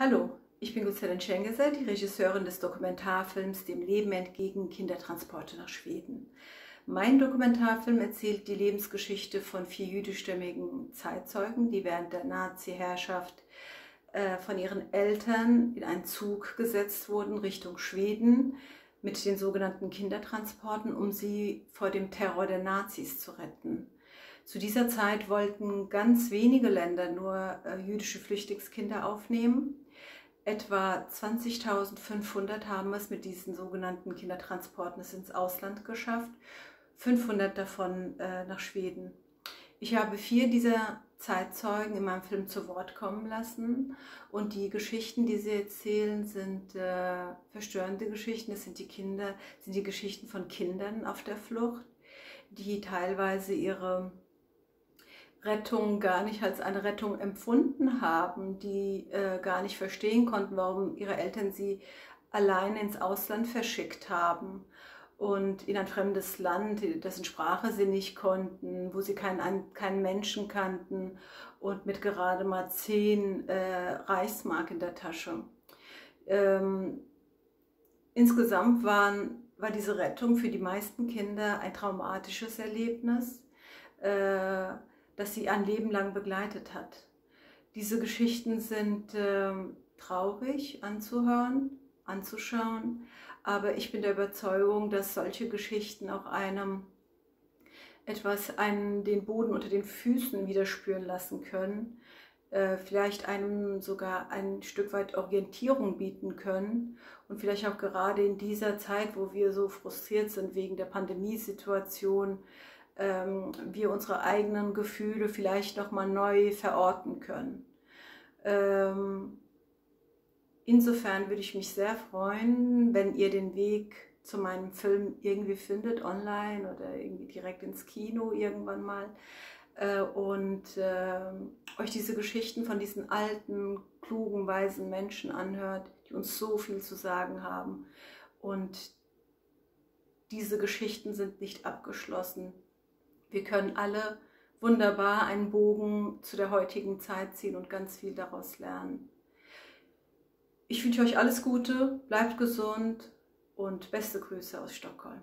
Hallo, ich bin Guzellen Schengese, die Regisseurin des Dokumentarfilms Dem Leben entgegen Kindertransporte nach Schweden. Mein Dokumentarfilm erzählt die Lebensgeschichte von vier jüdischstämmigen Zeitzeugen, die während der Nazi-Herrschaft äh, von ihren Eltern in einen Zug gesetzt wurden Richtung Schweden mit den sogenannten Kindertransporten, um sie vor dem Terror der Nazis zu retten. Zu dieser Zeit wollten ganz wenige Länder nur äh, jüdische Flüchtlingskinder aufnehmen. Etwa 20.500 haben es mit diesen sogenannten Kindertransporten ins Ausland geschafft, 500 davon äh, nach Schweden. Ich habe vier dieser Zeitzeugen in meinem Film zu Wort kommen lassen und die Geschichten, die sie erzählen, sind äh, verstörende Geschichten. Es sind die Kinder, sind die Geschichten von Kindern auf der Flucht, die teilweise ihre Rettung gar nicht als eine Rettung empfunden haben, die äh, gar nicht verstehen konnten, warum ihre Eltern sie allein ins Ausland verschickt haben und in ein fremdes Land, dessen Sprache sie nicht konnten, wo sie keinen, keinen Menschen kannten und mit gerade mal zehn äh, Reichsmark in der Tasche. Ähm, insgesamt waren, war diese Rettung für die meisten Kinder ein traumatisches Erlebnis. Äh, das sie ein Leben lang begleitet hat. Diese Geschichten sind äh, traurig anzuhören, anzuschauen, aber ich bin der Überzeugung, dass solche Geschichten auch einem etwas einen den Boden unter den Füßen wieder spüren lassen können, äh, vielleicht einem sogar ein Stück weit Orientierung bieten können und vielleicht auch gerade in dieser Zeit, wo wir so frustriert sind wegen der Pandemiesituation, ähm, wir unsere eigenen Gefühle vielleicht nochmal neu verorten können. Ähm, insofern würde ich mich sehr freuen, wenn ihr den Weg zu meinem Film irgendwie findet, online oder irgendwie direkt ins Kino irgendwann mal äh, und äh, euch diese Geschichten von diesen alten, klugen, weisen Menschen anhört, die uns so viel zu sagen haben. Und diese Geschichten sind nicht abgeschlossen. Wir können alle wunderbar einen Bogen zu der heutigen Zeit ziehen und ganz viel daraus lernen. Ich wünsche euch alles Gute, bleibt gesund und beste Grüße aus Stockholm.